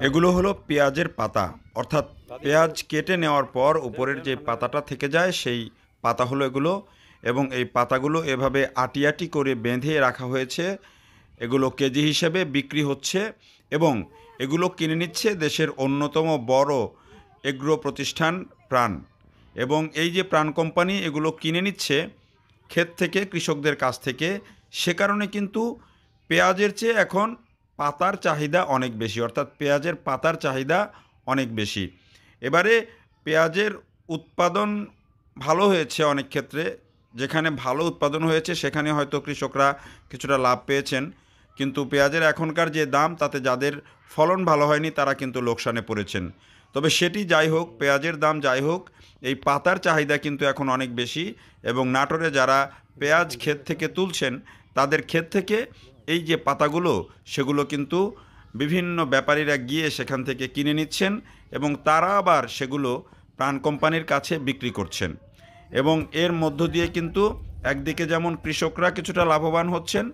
এগুলো হলো পেঁয়াজের পাতা। অর্থাৎ পেঁয়াজ কেটে নেওয়ার পর উপরের যে পাতাটা থেকে যায়, সেই পাতা হলো এগুলো। এবং এই পাতাগুলো এভাবে আটি আটি করে বেঁধে রাখা হয়েছে। এগুলো কেজি হিসেবে বিক্রি হচ্ছে এবং এগুলো কিনে নিচ্ছে দেশের অন্যতম বড় এগ্রো প্রতিষ্ঠান প্রাণ। এবং এই যে প্রাণ কোম্পানি এগুলো কিনে নিচ্ছে ক্ষেত থেকে কৃষকদের কাছ থেকে, সে কারণে কিন্তু পেঁয়াজের চেয়ে এখন পাতার চাহিদা অনেক বেশি, অর্থাৎ পেঁয়াজের পাতার চাহিদা অনেক বেশি। এবারে পেঁয়াজের উৎপাদন ভালো হয়েছে অনেক ক্ষেত্রে, যেখানে ভালো উৎপাদন হয়েছে সেখানে হয়তো কৃষকরা কিছুটা লাভ পেয়েছেন, কিন্তু পেঁয়াজের এখনকার যে দাম, তাতে যাদের ফলন ভালো হয়নি, তারা কিন্তু লোকসানে পড়েছেন। তবে সেটি যাই হোক, পেঁয়াজের দাম যাই হোক, এই পাতার চাহিদা কিন্তু এখন অনেক বেশি এবং নাটোরে যারা পেঁয়াজ ক্ষেত থেকে তুলছেন, তাদের ক্ষেত থেকে এই যে পাতাগুলো, সেগুলো কিন্তু বিভিন্ন ব্যাপারীরা গিয়ে সেখান থেকে কিনে নিচ্ছেন এবং তারা আবার সেগুলো প্রাণ কোম্পানির কাছে বিক্রি করছেন। এবং এর মধ্য দিয়ে কিন্তু একদিকে যেমন কৃষকরা কিছুটা লাভবান হচ্ছেন,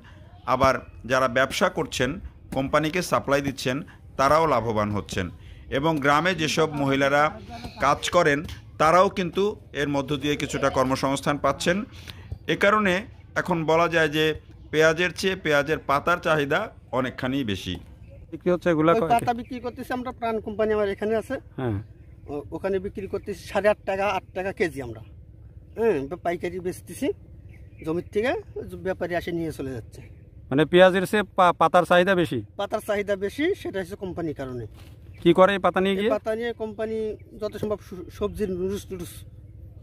আবার যারা ব্যবসা করছেন, কোম্পানিকে সাপ্লাই দিচ্ছেন, তারাও লাভবান হচ্ছেন। এবং গ্রামে যেসব মহিলারা কাজ করেন, তারাও কিন্তু এর মধ্য দিয়ে কিছুটা কর্মসংস্থান পাচ্ছেন। এ কারণে এখন বলা যায় যে পেঁয়াজের চেয়ে পেঁয়াজের পাতার চাহিদা অনেকখানি বেশি। বিক্রি হচ্ছে এগুলা পাতা বিক্রি করতেছি আমরা প্রাণ কোম্পানি আমার এখানে আছে। হ্যাঁ। ওখানে বিক্রি করতেছি সাড়ে আট টাকা আট টাকা কেজি আমরা। হ্যাঁ পাইকারি বেচতেছি। জমির থেকে ব্যাপারী আসে নিয়ে চলে যাচ্ছে। মানে পেঁয়াজের সে পাতার চাহিদা বেশি? পাতার চাহিদা বেশি সেটা হচ্ছে কোম্পানির কারণে। কি করে এই পাতা নিয়ে গিয়ে? পাতা নিয়ে কোম্পানি যত সম্ভব সবজির নুডলস টুডলস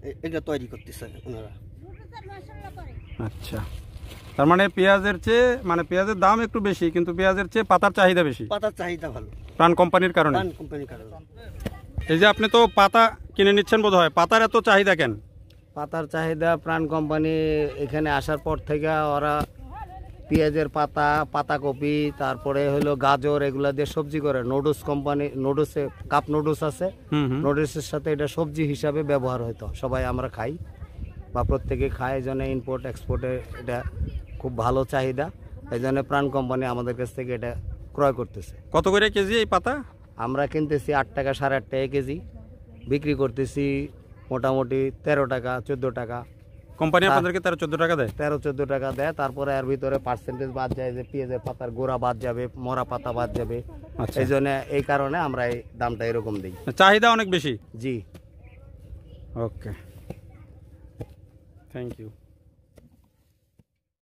এ- এগুলো তৈরি করতেছে ওনারা। আচ্ছা। তার মানে পেঁয়াজের চেয়ে মানে পেঁয়াজের দাম একটু বেশি কিন্তু পেঁয়াজের চেয়ে পাতার চাহিদা বেশি। পাতার চাহিদা ভালো। প্রাণ কোম্পানির কারণে? প্রাণ কোম্পানির কারণে। এই যে আপনি তো পাতা কিনে নিচ্ছেন বোধ হয় পাতার এত চাহিদা কেন? পাতার চাহিদা প্রাণ কোম্পানি এখানে আসার পর থেকে ওরা পেঁয়াজের পাতা পাতাকপি তারপরে হলো গাজর এগুলা দিয়ে সবজি করে। নুডলস কোম্পানি নুডলসে কাপ নুডলস আছে। হুম হুম। নুডলসের সাথে এটা সবজি হিসাবে ব্যবহার হতো সবাই আমরা খাই বা প্রত্যেকে খায় এই জন্য ইম্পোর্ট এক্সপোর্টে এটা খুব ভালো চাহিদা এই জন্য প্রাণ কোম্পানি আমাদের কাছ থেকে এটা ক্রয় করতেছে। কত করে কেজি এই পাতা? আমরা কিনতেছি আট টাকা সাড়ে আট টাকা কেজি বিক্রি করতেছি মোটামুটি তেরো টাকা চোদ্দ টাকা। কোম্পানি আপনাদেরকে তেরো চোদ্দ টাকা দেয়? তেরো চোদ্দ টাকা দেয় তারপরে এর ভিতরে পার্সেন্টেজ বাদ যায় যে পেঁয়াজের পাতার গোড়া বাদ যাবে মরা পাতা বাদ যাবে। আচ্ছা। এই জন্য এই কারণে আমরা এই দামটা এরকম দিই। চাহিদা অনেক বেশি? জি। ওকে। Thank you